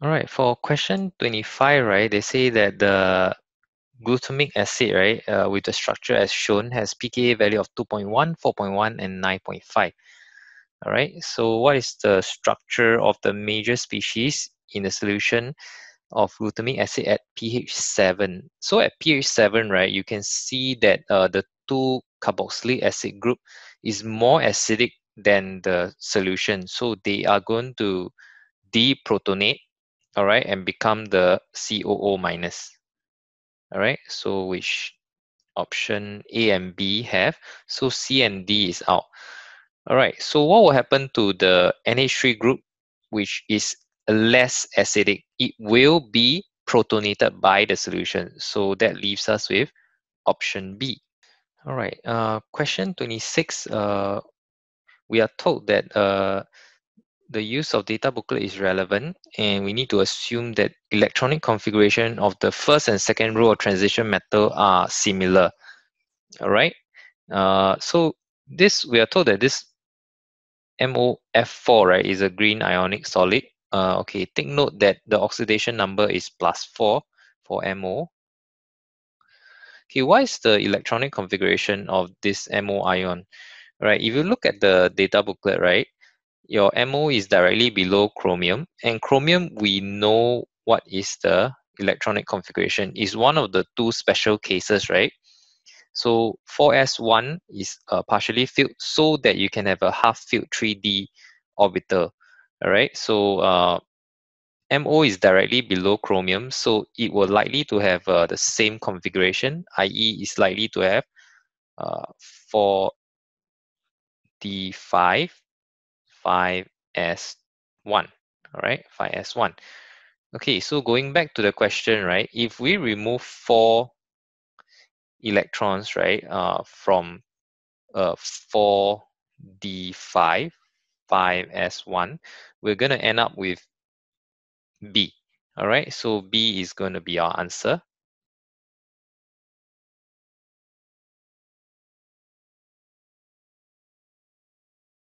All right, for question 25, right, they say that the glutamic acid, right, uh, with the structure as shown has pKa value of 2.1, 4.1, and 9.5. All right, so what is the structure of the major species in the solution of glutamic acid at pH 7? So at pH 7, right, you can see that uh, the 2 carboxylic acid group is more acidic than the solution. So they are going to deprotonate, all right, and become the COO minus. All right, so which option A and B have? So C and D is out. All right, so what will happen to the NH3 group, which is less acidic? It will be protonated by the solution. So that leaves us with option B. All right, uh, question 26. Uh, we are told that uh, the use of data booklet is relevant and we need to assume that electronic configuration of the first and second row of transition metal are similar. All right. Uh, so this we are told that this MOF4 right is a green ionic solid. Uh, okay, take note that the oxidation number is plus 4 for MO. Okay, is the electronic configuration of this MO ion? Right, if you look at the data booklet, right, your MO is directly below chromium, and chromium we know what is the electronic configuration is one of the two special cases, right? So 4s1 is uh, partially filled so that you can have a half filled 3d orbital. All right, so uh, MO is directly below chromium, so it will likely to have uh, the same configuration, i.e. is likely to have uh, 4D5, 5S1, all right, 5S1. Okay, so going back to the question, right, if we remove four electrons, right, uh, from uh, 4D5, 5S1, we're going to end up with B. All right, so B is going to be our answer.